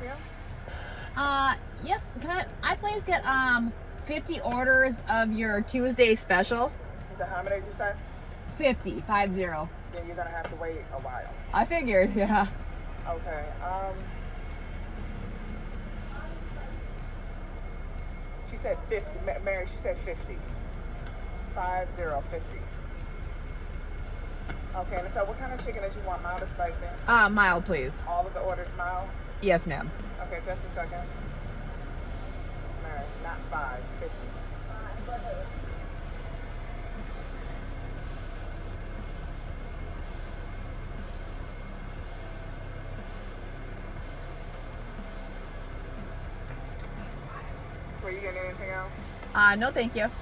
help you? Uh, yes. Can I? I please get um 50 orders of your Tuesday special. So how many did you say? 50, five zero. Then you're gonna have to wait a while. I figured. Yeah. Okay. Um. She said 50. Ma- Mary, she said 50. Five zero fifty. Okay, and so what kind of chicken did you want? Mild or spicy? Uh, mild, please. All of the orders mild? Yes, ma'am. Okay, just a second. Mary, not five, fifty. Were you getting anything else? Uh, no, thank you. Okay,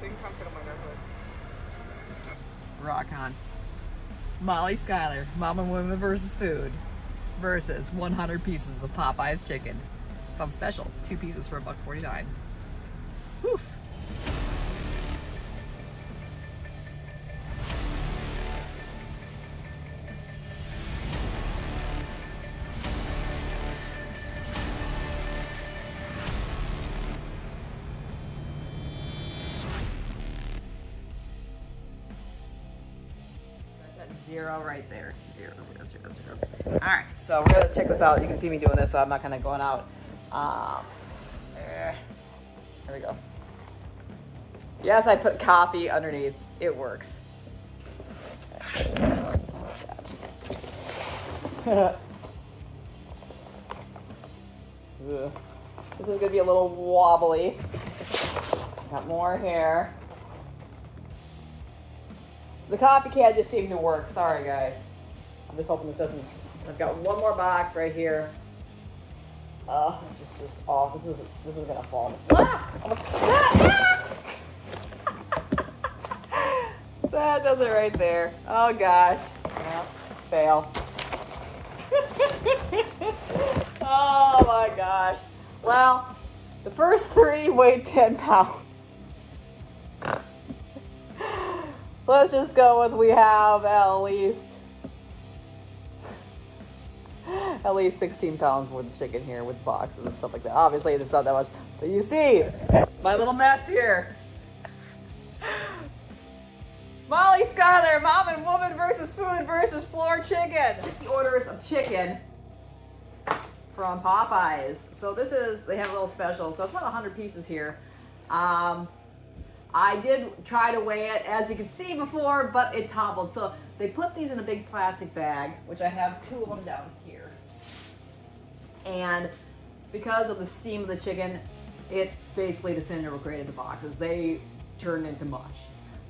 so you can come to the window, please. Rock on. Molly Schuyler, Mom and Women versus Food, versus 100 pieces of Popeyes chicken. Some special, two pieces for a buck 49. Whew. Zero right there. Zero, zero, zero, zero. All right, so we're gonna check this out. You can see me doing this, so I'm not kind of going out. Um, eh, here we go. Yes, I put coffee underneath. It works. This is gonna be a little wobbly. Got more here. The coffee can just seemed to work. Sorry, guys. I'm just hoping this doesn't. I've got one more box right here. Oh, this is just off. This is this is gonna fall. Ah! Ah! That does it right there. Oh gosh. Yeah, fail. oh my gosh. Well, the first three weighed 10 pounds. Let's just go with we have at least at least 16 pounds worth of chicken here with boxes and stuff like that. Obviously, it's not that much, but you see my little mess here. Molly Schuyler, mom and woman versus food versus floor chicken. The orders of chicken from Popeyes. So this is they have a little special. So it's about 100 pieces here. Um, I did try to weigh it, as you can see before, but it toppled. So they put these in a big plastic bag, which I have two of them down here. And because of the steam of the chicken, it basically disintegrated the boxes. They turned into mush.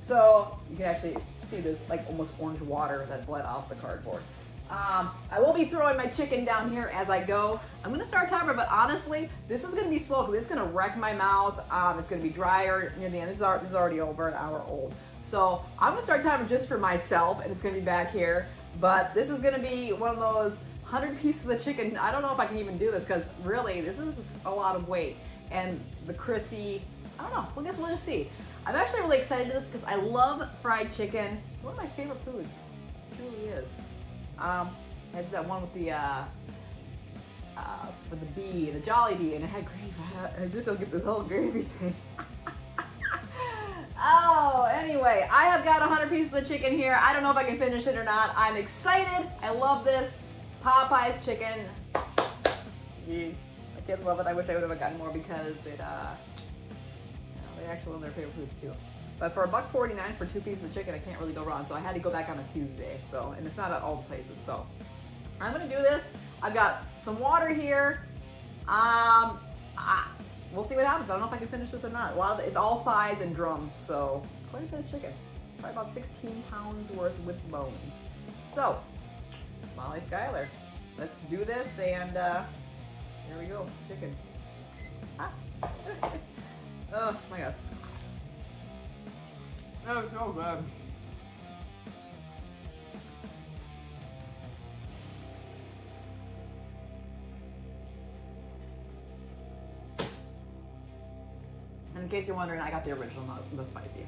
So you can actually see this like almost orange water that bled off the cardboard. Um, I will be throwing my chicken down here as I go. I'm gonna start a timer, but honestly, this is gonna be slow because it's gonna wreck my mouth. Um, it's gonna be drier near the end. This is, already over an hour old. So I'm gonna start timing just for myself, and it's gonna be back here. But this is gonna be one of those 100 pieces of chicken. I don't know if I can even do this because really, this is a lot of weight. And the crispy, I don't know. We'll guess we'll just see. I'm actually really excited to this because I love fried chicken. One of my favorite foods. It really is. Um, I had that one with the uh, uh, with the bee, the Jollibee, and it had gravy. I just don't get this whole gravy thing. oh, anyway, I have got 100 pieces of chicken here. I don't know if I can finish it or not. I'm excited. I love this Popeyes chicken. Yeah, My kids love it. I wish I would have gotten more because it, uh, you know, they actually love their favorite foods too. But for a buck 49 for two pieces of chicken, I can't really go wrong. So I had to go back on a Tuesday. So, and it's not at all the places. So I'm gonna do this. I've got some water here. Um, ah, we'll see what happens. I don't know if I can finish this or not. A lot of it's all thighs and drums, so quite a bit of chicken. Probably about 16 pounds worth with bones. So, Molly Schuyler, let's do this, and uh, here we go, chicken. Ah. oh my god. That was good. And in case you're wondering, I got the original, not the spicy.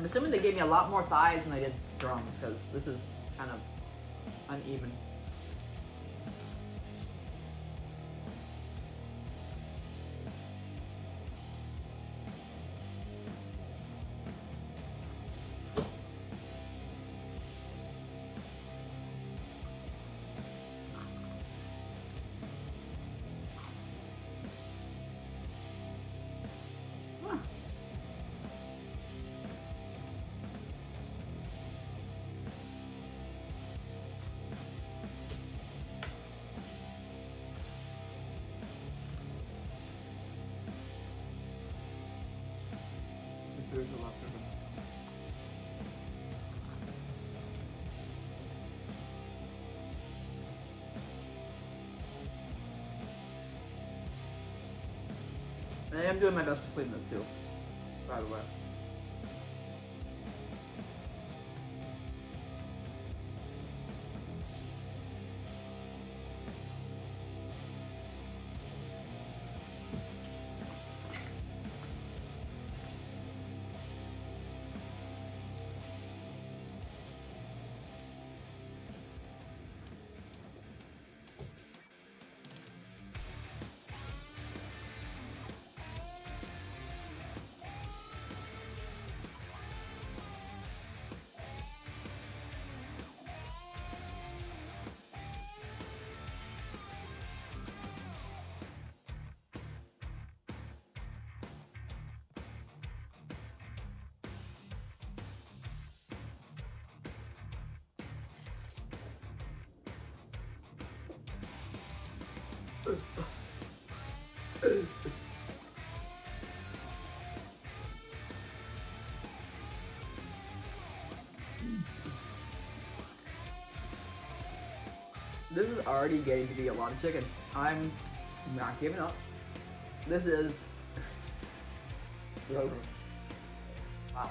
I'm assuming they gave me a lot more thighs than they did drums because this is kind of uneven. I am doing my best to clean this too, by the way. This is already getting to be a lot of chicken. I'm not giving up. This is. Wow.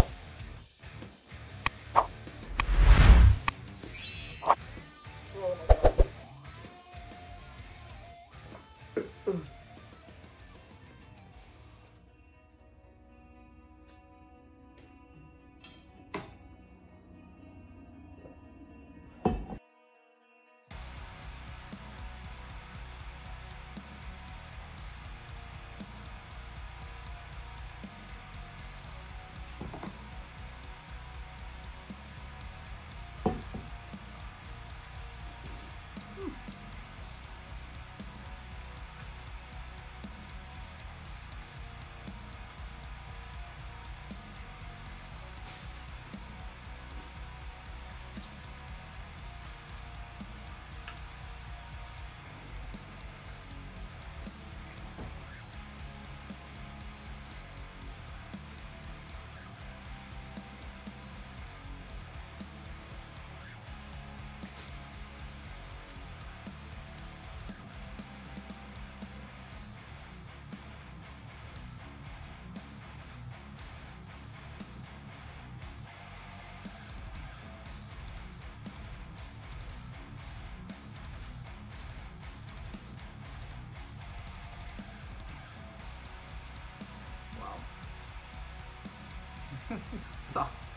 Sucks.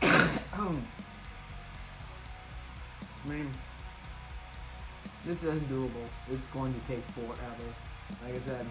I mean, this isn't doable. It's going to take forever. Like I said.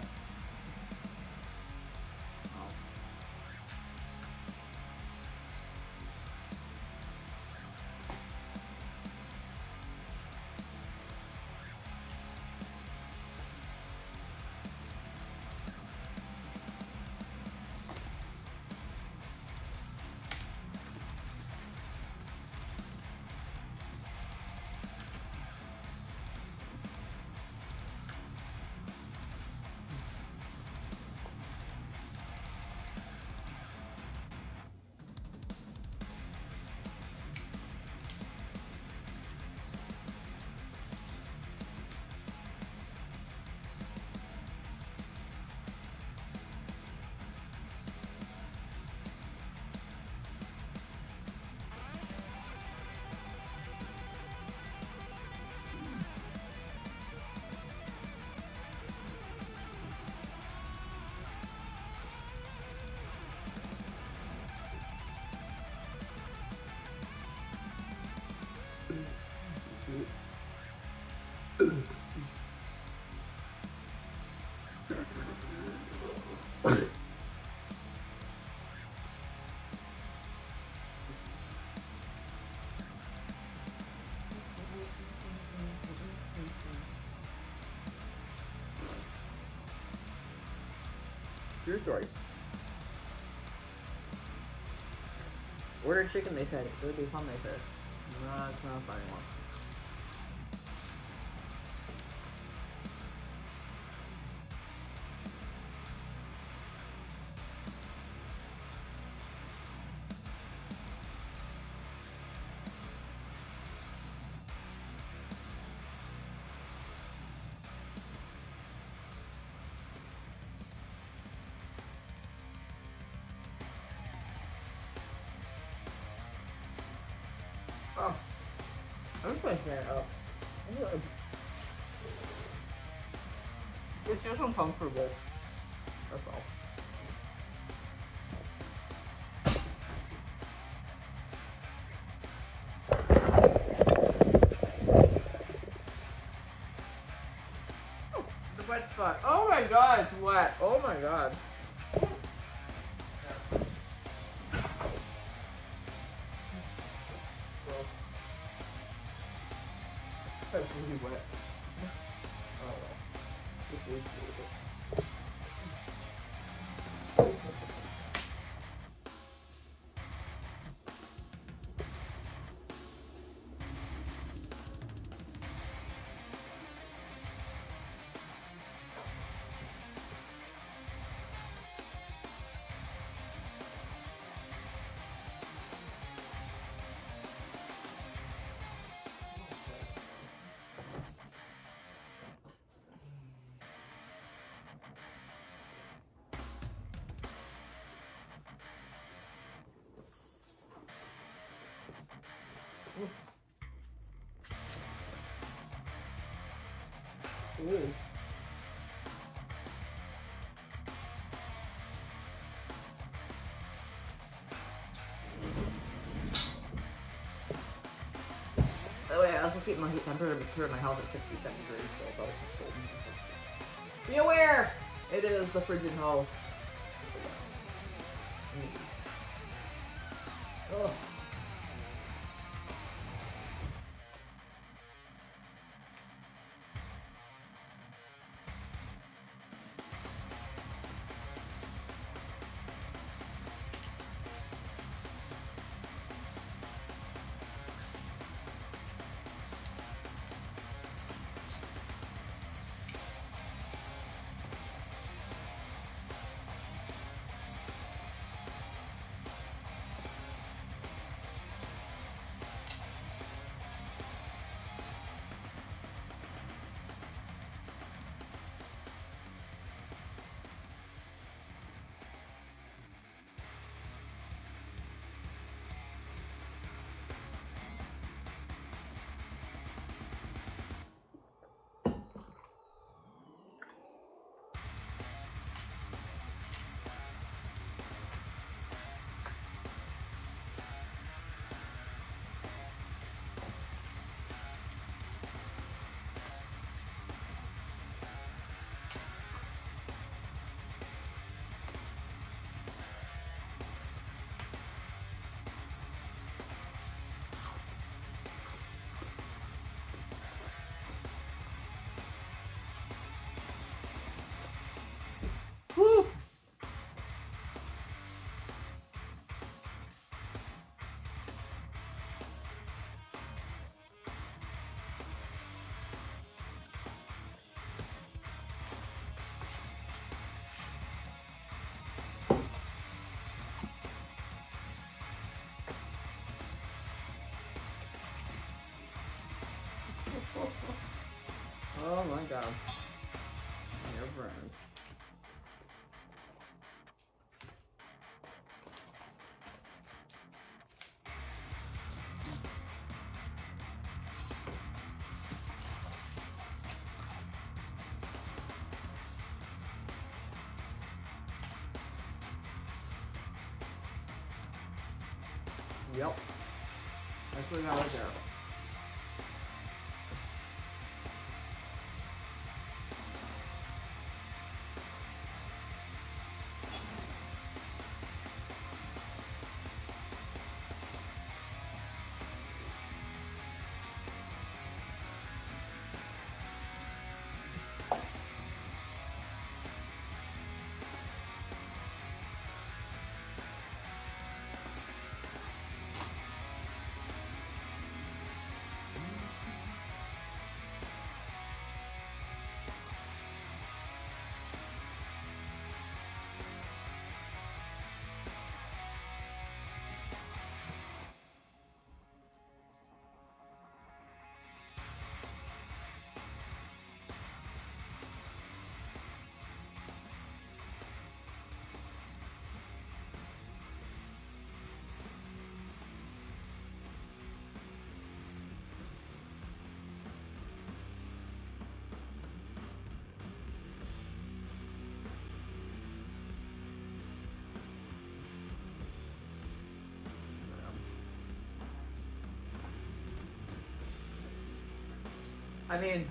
Story. Ordered chicken, they said. It would be fun, they said. No, it's not fun anymore. Uncomfortable. That's all. Oh, The wet spot. Oh my god, it's wet. Oh my god. That's really wet. Oh well. By the way, I also keep my heat temperature in my house at 67 degrees, so it's always cold. Be aware! It is the frigid house. Oh my god. Your friends. Yep. That's what got right there. I mean,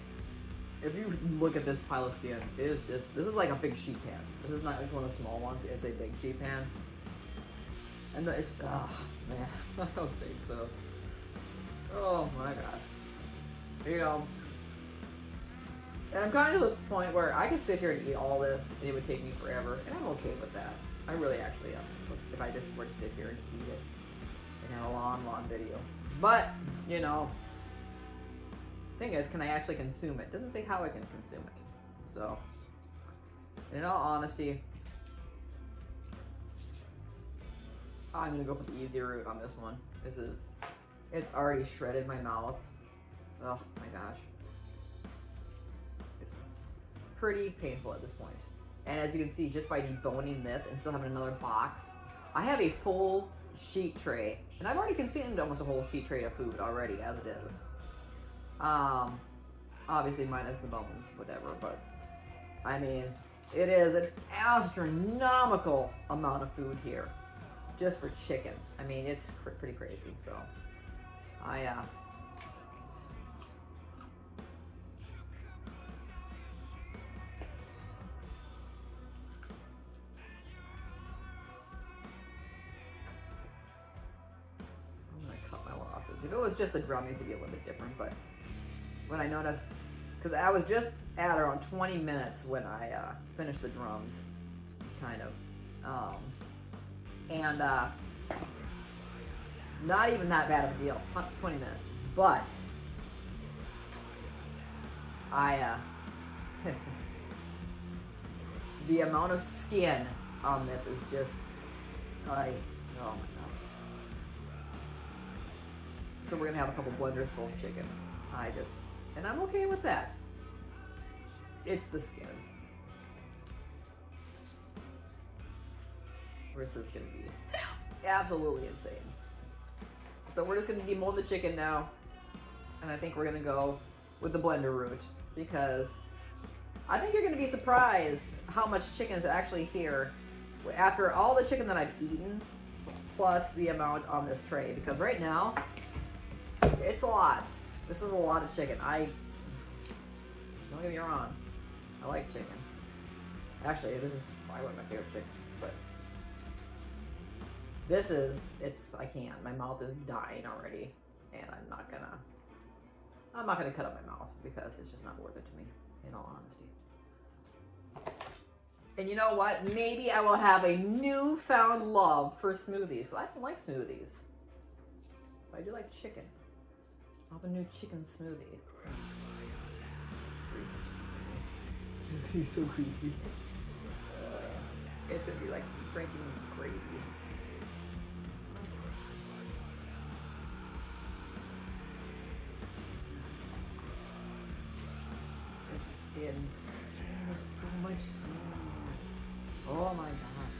if you look at this pile of skin, it is just this is like a big sheet pan. This is not like one of the small ones. It's a big sheet pan, and the, it's oh man, I don't think so. Oh my god, you know. And I'm kind of to this point where I could sit here and eat all this, and it would take me forever, and I'm okay with that. I really actually am. If I just were to sit here and just eat it and have a long, long video. But, you know, thing is, can I actually consume it? Doesn't say how I can consume it. So, in all honesty, I'm gonna go for the easier route on this one. This is, it's already shredded my mouth. Oh my gosh. It's pretty painful at this point. And as you can see, just by deboning this and still having another box, I have a full sheet tray. And I've already consumed almost a whole sheet tray of food already, as it is. Um, obviously minus the bones, whatever, but I mean, it is an astronomical amount of food here just for chicken. I mean, it's cr pretty crazy, so I, uh, I'm gonna cut my losses. If it was just the drummies, it'd be a little bit different, but when I noticed, because I was just at around 20 minutes when I uh, finished the drums, kind of. Um, and uh, not even that bad of a deal, 20 minutes. But I, uh, the amount of skin on this is just, I, oh my gosh. So we're gonna have a couple blenders full of chicken. I just and I'm okay with that. It's the skin. This is gonna be absolutely insane. So we're just gonna demold the chicken now. And I think we're gonna go with the blender route because I think you're gonna be surprised how much chicken is actually here after all the chicken that I've eaten plus the amount on this tray because right now it's a lot. This is a lot of chicken. I don't get me wrong. I like chicken. Actually, this is probably one of my favorite chickens, but this is it's I can't. My mouth is dying already, and I'm not gonna I'm not gonna cut up my mouth because it's just not worth it to me, in all honesty. And you know what? Maybe I will have a newfound love for smoothies. I don't like smoothies. But I do like chicken. I'll have a new chicken smoothie. It's gonna be so greasy. Uh, it's gonna be like drinking gravy. This is insane. There's so much skin. Oh my god.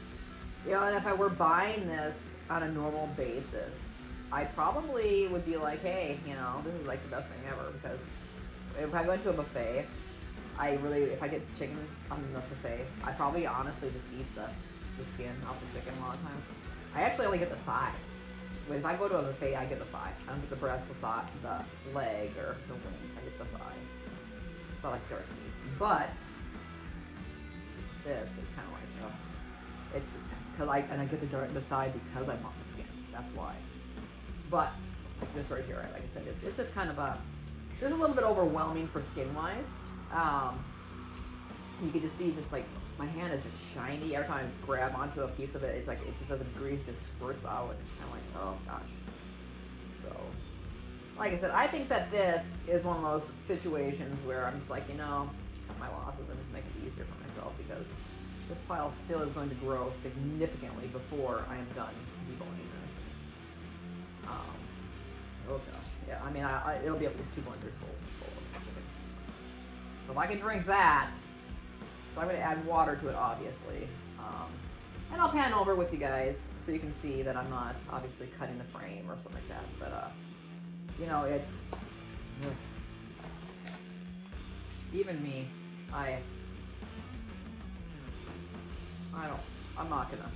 You know, and if I were buying this on a normal basis, I probably would be like, hey, you know, this is like the best thing ever because if I go into a buffet, I really, if I get chicken on the buffet, I probably honestly just eat the, the skin off the chicken a lot of times. I actually only get the thigh. If I go to a buffet, I get the thigh. I don't get the breast, the thigh, the leg, or the wings. I get the thigh. It's not like dark meat. But this is kind of like, you it's because I and I get the dark, the thigh because I want the skin. That's why. But this right here, like I said, it's, it's just kind of a this is a little bit overwhelming for skin wise. Um, you can just see just like my hand is just shiny every time I grab onto a piece of it. It's like it just the grease just spurts out. It's kind of like oh gosh. So, like I said, I think that this is one of those situations where I'm just like you know, cut my losses and just make it easier for myself because this file still is going to grow significantly before I am done. Um, okay. Yeah, I mean, I, I, it'll be at least two blenders full. So if I can drink that, so I'm going to add water to it, obviously. Um, and I'll pan over with you guys so you can see that I'm not obviously cutting the frame or something like that. But, uh, you know, it's... ugh. Even me, I... I don't... I'm not gonna...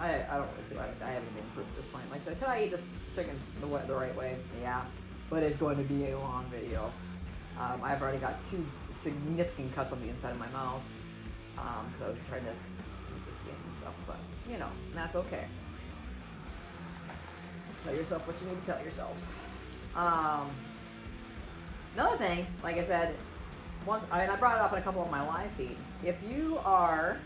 I, I don't really feel like I haven't been improved at this point. Like I said, could I eat this chicken the way, the right way? Yeah, but it's going to be a long video. Um, I've already got two significant cuts on the inside of my mouth because I was trying to eat the skin and stuff. But you know, that's okay. Tell yourself what you need to tell yourself. Um, another thing, like I said, once I mean I brought it up in a couple of my live feeds. If you are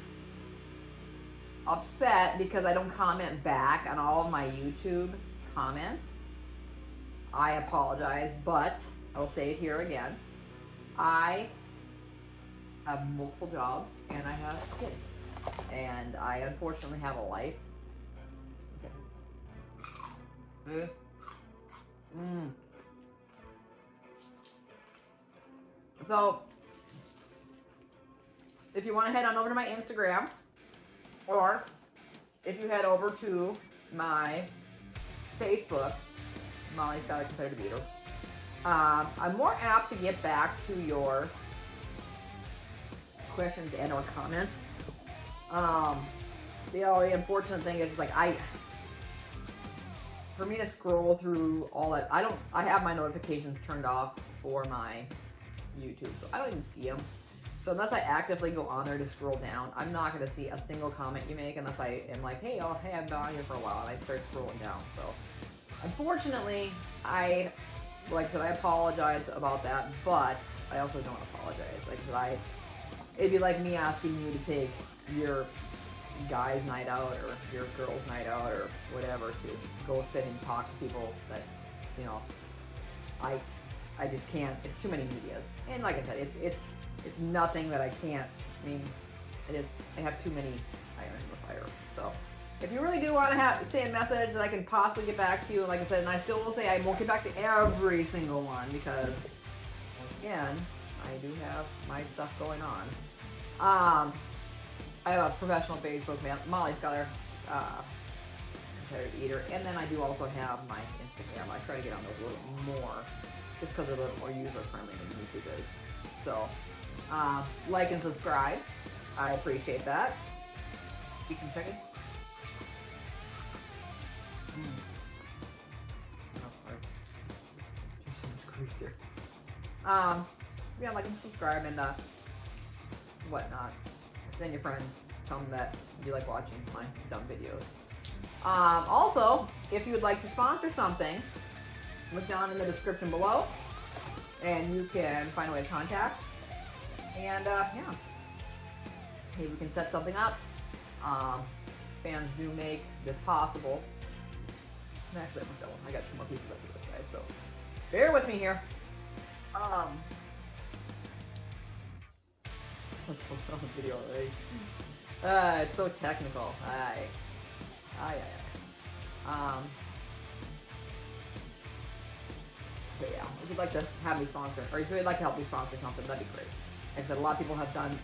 upset because I don't comment back on all of my YouTube comments. I apologize, but I'll say it here again. I have multiple jobs and I have kids. And I unfortunately have a life. Okay. Mm. So, if you want to head on over to my Instagram, or if you head over to my Facebook, Molly Schuyler Competitive Eater, um, I'm more apt to get back to your questions and or comments. Um, the only unfortunate thing is like I, for me to scroll through all that, I don't, I have my notifications turned off for my YouTube, so I don't even see them. So unless I actively go on there to scroll down, I'm not going to see a single comment you make unless I am like, hey, oh, hey, I've been on here for a while, and I start scrolling down. So unfortunately, I, like I said, I apologize about that, but I also don't apologize. Like I said, it'd be like me asking you to take your guy's night out or your girl's night out or whatever to go sit and talk to people that, you know, I, I just can't. It's too many medias. And like I said, it's it's it's nothing that I can't. I mean, it is. I have too many irons in the fire. So, if you really do want to have say a message that I can possibly get back to you, like I said, and I still will say I won't get back to every single one because, once again, I do have my stuff going on. Um, I have a professional Facebook man, Molly Schuyler, uh, competitive eater, and then I do also have my Instagram. I try to get on those a little more, just because they're a little more user friendly than YouTube is. So, uh, like and subscribe. I appreciate that. Eat some chicken. Mm. Oh. So much. Um, yeah, like and subscribe and uh, whatnot. Send your friends. Tell them that you like watching my dumb videos. Um, also, if you would like to sponsor something, look down in the description below, and you can find a way to contact. And uh, yeah, maybe we can set something up. Um, fans do make this possible. Actually, I'm done. I got two more pieces after this, guy, So bear with me here. Um, such a long video already. Uh, it's so technical. I, aye, aye. Um, but yeah, if you'd like to have me sponsor, or if you'd like to help me sponsor something, that'd be great. Like I said, a lot of people have done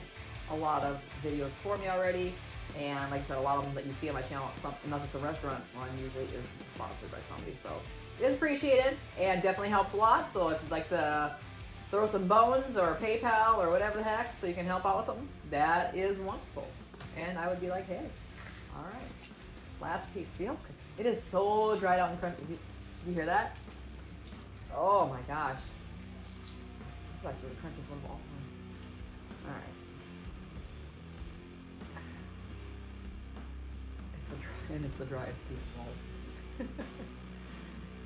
a lot of videos for me already, and like I said, a lot of them that you see on my channel, some, unless it's a restaurant one, usually is sponsored by somebody. So it is appreciated and definitely helps a lot. So if you'd like to throw some bones or PayPal or whatever the heck, so you can help out with something, that is wonderful. And I would be like, hey, all right, last piece. See, it is so dried out and crunchy. Did you hear that? Oh my gosh. This is actually the crunchiest one of all and it's the driest piece of all.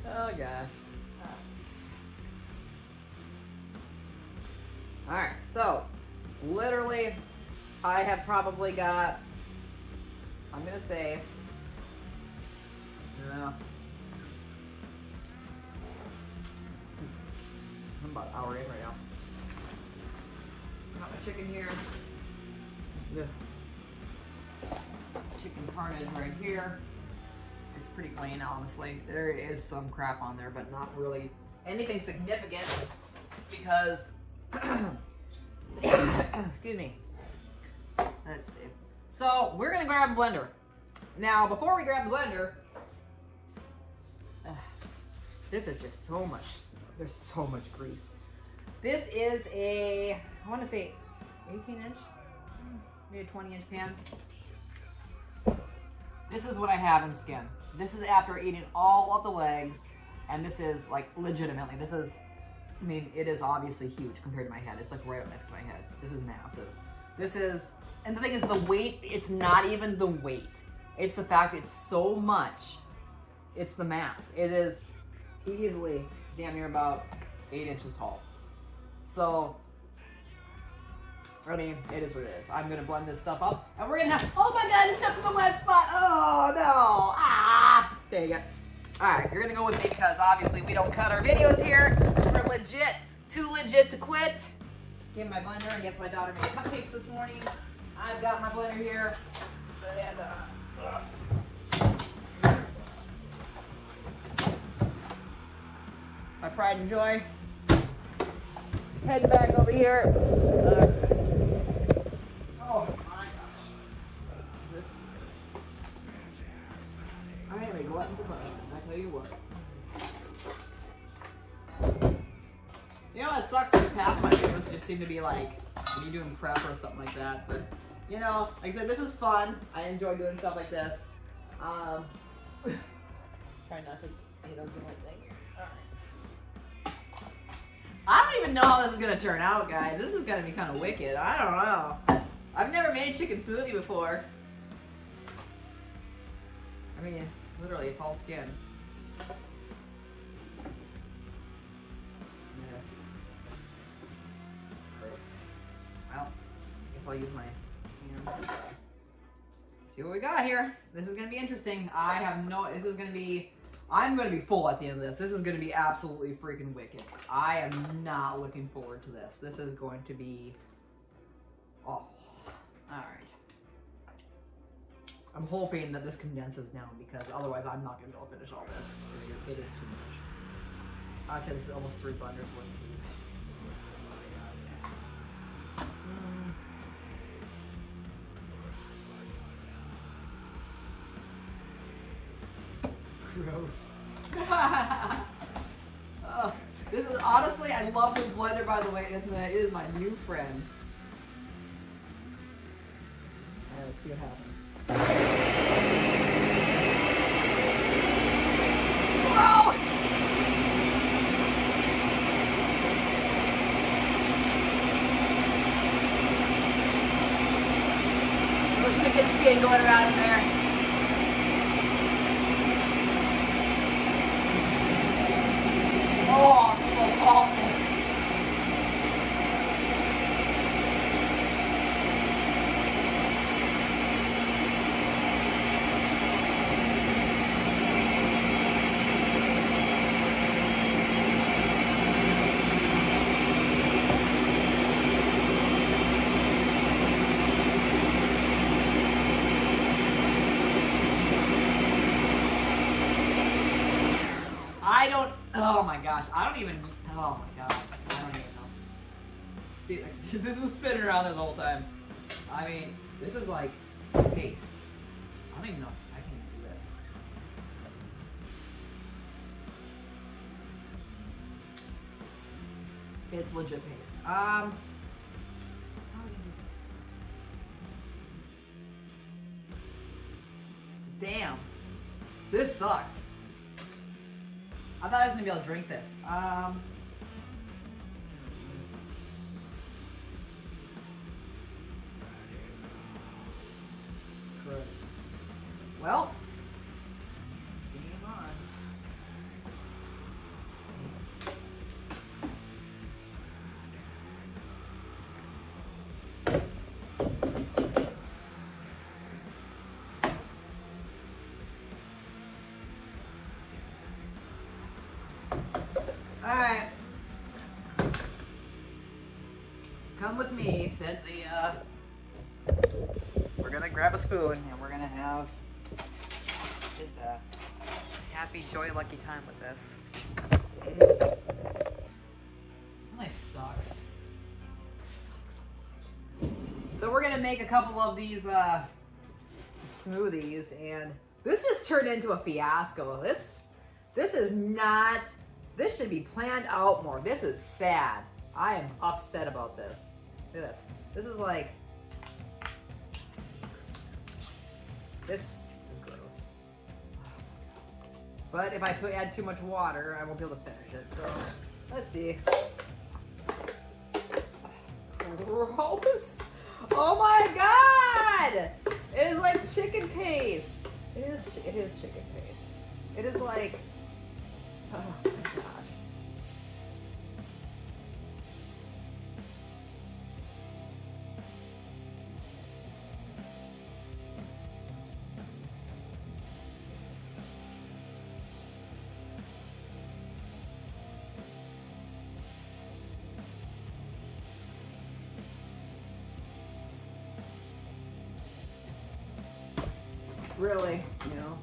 oh gosh. Uh. All right, so literally, I have probably got. I'm gonna say. No. I'm about an hour in right now. Got my chicken here. The chicken carnage right here. It's pretty clean, honestly. There is some crap on there, but not really anything significant because. excuse me. Let's see. So we're gonna grab a blender. Now, before we grab the blender, uh, this is just so much. There's so much grease. This is a, I want to say, 18 inch, maybe a 20 inch pan. This is what I have in skin. This is after eating all of the legs, and this is like legitimately. This is, I mean, it is obviously huge compared to my head. It's like right up next to my head. This is massive. This is, and the thing is, the weight. It's not even the weight. It's the fact it's so much. It's the mass. It is easily damn near about eight inches tall. So, I mean, it is what it is. I'm gonna blend this stuff up, and we're gonna have. Oh my god, it's stuck in the wet spot. Oh no! Ah! There you go. All right, you're gonna go with me because obviously we don't cut our videos here. We're legit, too legit to quit. Get my blender. I guess my daughter made cupcakes this morning. I've got my blender here. And, uh, my pride and joy. Heading back over here. Oh you. You know what sucks because half my videos just seem to be like me doing prep or something like that. But you know, like I said, this is fun. I enjoy doing stuff like this. Um, try not to, you know, do thing here. I don't even know how this is gonna turn out, guys. This is gonna be kind of wicked. I don't know. I've never made a chicken smoothie before. I mean, literally, it's all skin. Well, guess I'll use my hand. See what we got here. This is gonna be interesting. I have no. This is gonna be. I'm gonna be full at the end of this. This is gonna be absolutely freaking wicked. I am not looking forward to this. This is going to be. I'm hoping that this condenses down because otherwise I'm not gonna be able to finish all this. It is too much. I said this is almost three blenders worth of food. Gross. oh, this is honestly, I love this blender by the way, isn't it? It is my new friend. Let's see what happens. Gross! Little chicken skin going around in there. Oh, it smells awful. I don't. Even. Oh my god, I don't even know. Dude, this was spinning around the whole time. I mean, this is like paste. I don't even know if I can do this. It's legit paste. Um, how do do this? Damn. This sucks. I thought I was gonna be able to drink this. Um. Well. Said the, uh, we're gonna grab a spoon and we're gonna have just a happy, joy, lucky time with this. Life sucks. Sucks. So we're gonna make a couple of these, uh, smoothies and this just turned into a fiasco. This, this is not, this should be planned out more. This is sad. I am upset about this. Look at this. This is like, this is gross. But if I put add too much water, I won't be able to finish it. So let's see. Gross. Oh my god! It is like chicken paste. It is, it is chicken paste. It is like. Oh Really, you know.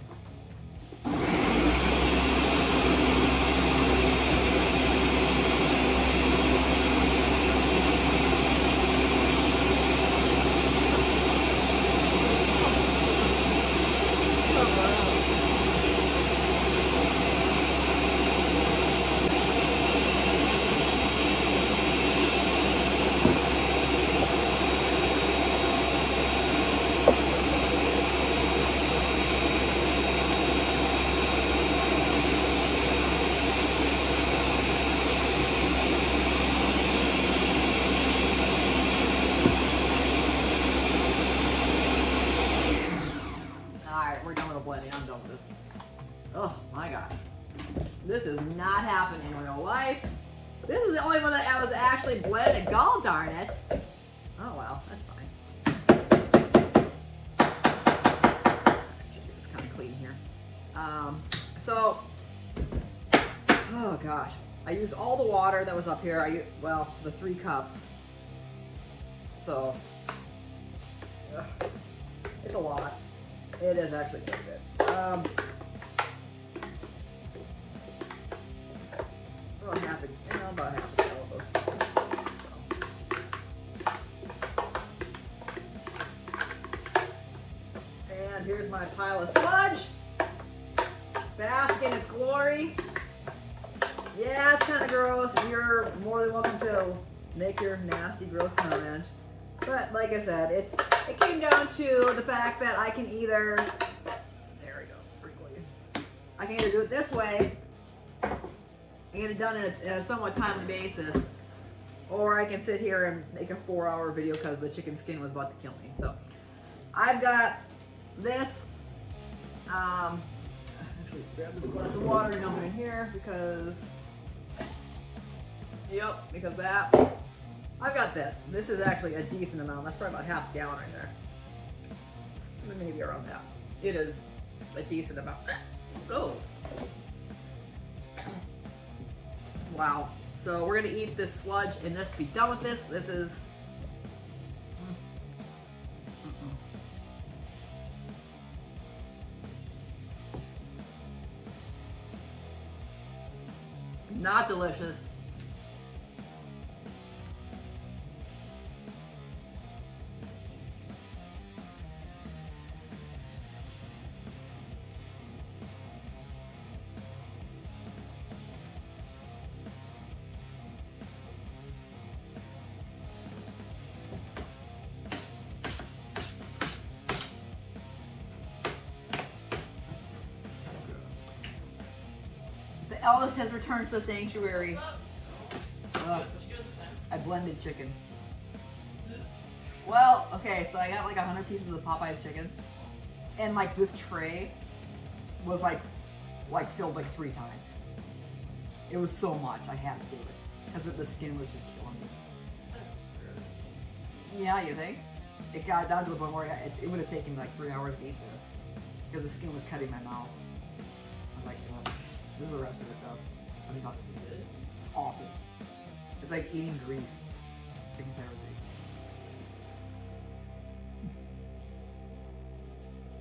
Darn it. Oh well, that's fine. This kind of clean here. Um, so, oh gosh. I used all the water that was up here. I well, the three cups. So, ugh, it's a lot. It is actually pretty good. Um, about half a, about half pile of sludge. Bask in its glory. Yeah, it's kind of gross. You're more than welcome to make your nasty, gross comment. But like I said, it's it came down to the fact that I can either there we go. I can either do it this way and get it done in a, in a somewhat timely basis, or I can sit here and make a four-hour video because the chicken skin was about to kill me. So I've got this. Um, actually, grab this glass of water and dump it in here because. Yep, because that. I've got this. This is actually a decent amount. That's probably about half a gallon right there. Maybe around that. It is a decent amount. Oh. Wow. So we're gonna eat this sludge and this be done with this. This is. Not delicious. Elvis has returned to the sanctuary. Ugh, I blended chicken. Well, okay, so I got like 100 pieces of Popeyes chicken. And like this tray was like, like filled like three times. It was so much, I had to do it. Because the skin was just killing me. Yeah, you think? It got down to the point where it, it would have taken like three hours to eat this. Because the skin was cutting my mouth. I'm like, oh, this is the rest of it. It's awful. It's like eating grease. Chicken tender grease.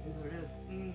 Is what it is. Mm.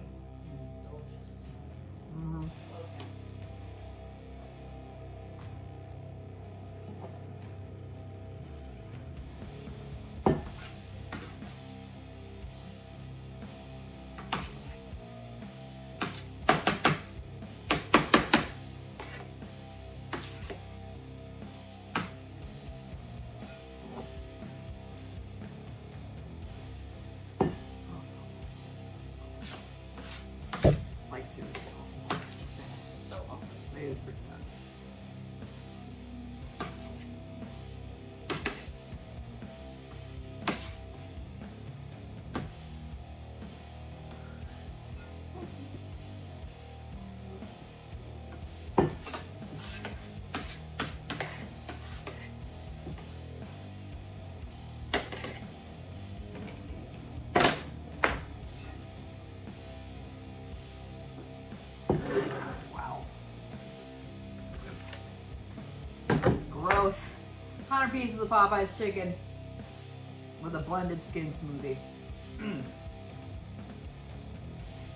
100 pieces of Popeyes chicken with a blended skin smoothie.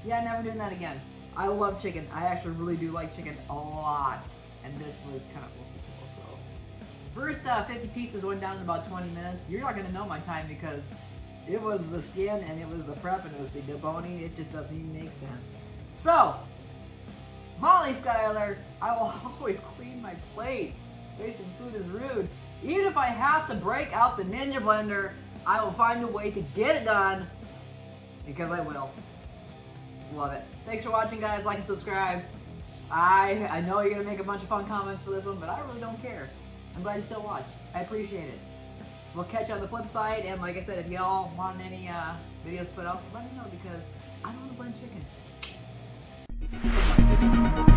Yeah, never doing that again. I love chicken. I actually really do like chicken a lot. And this was kind of overkill, so. First uh, 50 pieces went down in about 20 minutes. You're not going to know my time because it was the skin and it was the prep and it was the deboning. It just doesn't even make sense. So, Molly Schuyler, I will always clean my plate. Wasting food is rude. Even if I have to break out the Ninja Blender, I will find a way to get it done. Because I will. Love it. Thanks for watching, guys. Like and subscribe. I I know you're gonna make a bunch of fun comments for this one, but I really don't care. I'm glad you still watch. I appreciate it. We'll catch you on the flip side, and like I said, if y'all want any uh, videos put out, let me know because I don't want to blend chicken.